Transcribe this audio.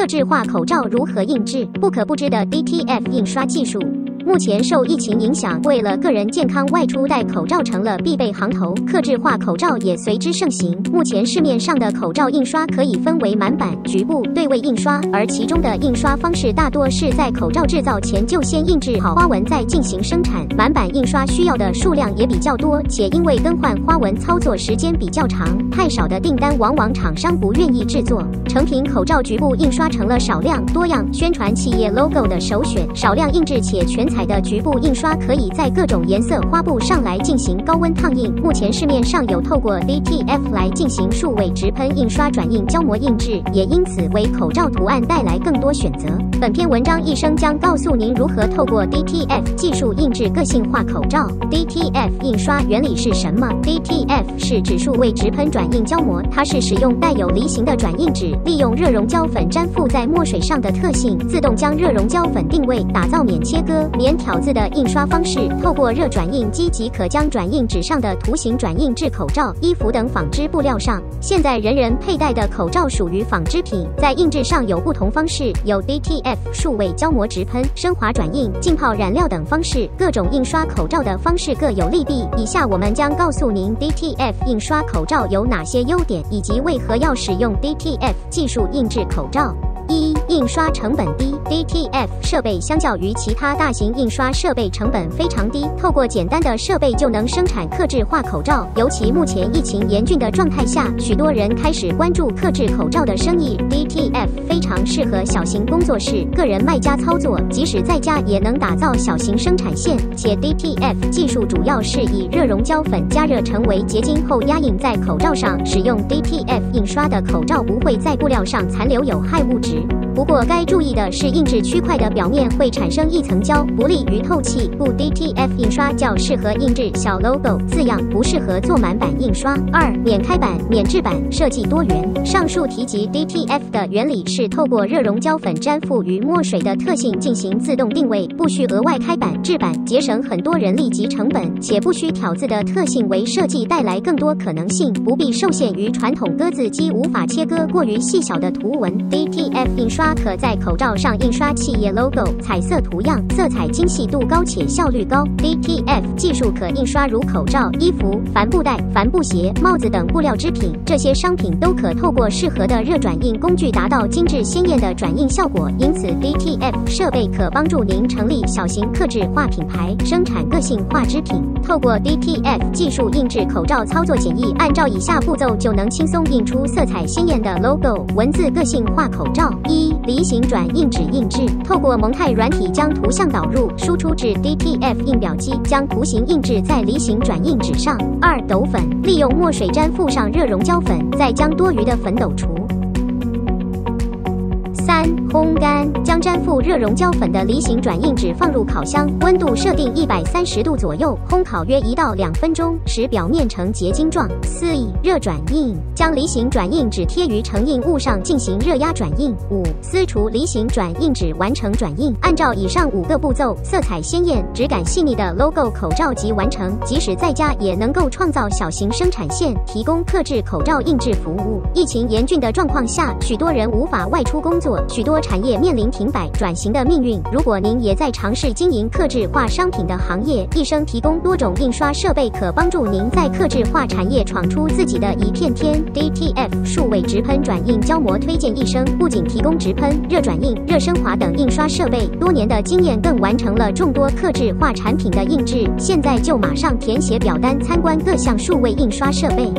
特制化口罩如何印制？不可不知的 DTF 印刷技术。目前受疫情影响，为了个人健康，外出戴口罩成了必备行头，客制化口罩也随之盛行。目前市面上的口罩印刷可以分为满版、局部、对位印刷，而其中的印刷方式大多是在口罩制造前就先印制好花纹，再进行生产。满版印刷需要的数量也比较多，且因为更换花纹操作时间比较长，太少的订单往往厂商不愿意制作。成品口罩局部印刷成了少量多样宣传企业 logo 的首选，少量印制且全。彩的局部印刷可以在各种颜色花布上来进行高温烫印。目前市面上有透过 DTF 来进行数位直喷印刷转印胶膜印制，也因此为口罩图案带来更多选择。本篇文章一生将告诉您如何透过 DTF 技术印制个性化口罩。DTF 印刷原理是什么？DTF 是指数位直喷转印胶膜，它是使用带有离形的转印纸，利用热熔胶粉粘附在墨水上的特性，自动将热熔胶粉定位，打造免切割。免挑字的印刷方式，透过热转印机即可将转印纸上的图形转印至口罩、衣服等纺织布料上。现在人人佩戴的口罩属于纺织品，在印制上有不同方式，有 DTF 数位胶膜直喷、升华转印、浸泡染料等方式。各种印刷口罩的方式各有利弊。以下我们将告诉您 DTF 印刷口罩有哪些优点，以及为何要使用 DTF 技术印制口罩。印刷成本低，DTF 设备相较于其他大型印刷设备成本非常低，透过简单的设备就能生产克制化口罩。尤其目前疫情严峻的状态下，许多人开始关注克制口罩的生意，DTF 非常适合小型工作室、个人卖家操作，即使在家也能打造小型生产线。且 DTF 技术主要是以热熔胶粉加热成为结晶后压印在口罩上，使用 DTF 印刷的口罩不会在布料上残留有害物质。不过，该注意的是，印制区块的表面会产生一层胶，不利于透气。故 DTF 印刷较适合印制小 logo 字样，不适合做满版印刷。二、免开版、免制版设计多元。上述提及 DTF 的原理是透过热熔胶粉粘附于墨水的特性进行自动定位，不需额外开版制版，节省很多人力及成本，且不需挑字的特性为设计带来更多可能性，不必受限于传统割字机无法切割过于细小的图文。DTF 印刷。刷可在口罩上印刷企业 logo、彩色图样，色彩精细度高且效率高。DTF 技术可印刷如口罩、衣服、帆布袋、帆布鞋、帽子等布料织品，这些商品都可透过适合的热转印工具达到精致鲜艳的转印效果。因此，DTF 设备可帮助您成立小型客制化品牌，生产个性化织品。透过 DTF 技术印制口罩，操作简易，按照以下步骤就能轻松印出色彩鲜艳的 logo、文字个性化口罩。一离形转印纸印制，透过蒙太软体将图像导入，输出至 DTF 印表机，将图形印制在离形转印纸上。二抖粉，利用墨水粘附上热熔胶粉，再将多余的粉抖除。烘干，将粘附热熔胶粉的离形转印纸放入烤箱，温度设定一百三十度左右，烘烤约一到两分钟，使表面呈结晶状。四热转印，将梨形转印纸贴于成印物上进行热压转印。五撕除梨形转印纸完成转印，按照以上五个步骤，色彩鲜艳、质感细腻的 logo 口罩即完成。即使在家也能够创造小型生产线，提供特制口罩印制服务。疫情严峻的状况下，许多人无法外出工作。许多产业面临停摆转型的命运。如果您也在尝试经营刻制化商品的行业，一生提供多种印刷设备，可帮助您在刻制化产业闯出自己的一片天。DTF 数位直喷转印胶膜推荐一生，不仅提供直喷、热转印、热升华等印刷设备，多年的经验更完成了众多刻制化产品的印制。现在就马上填写表单参观各项数位印刷设备。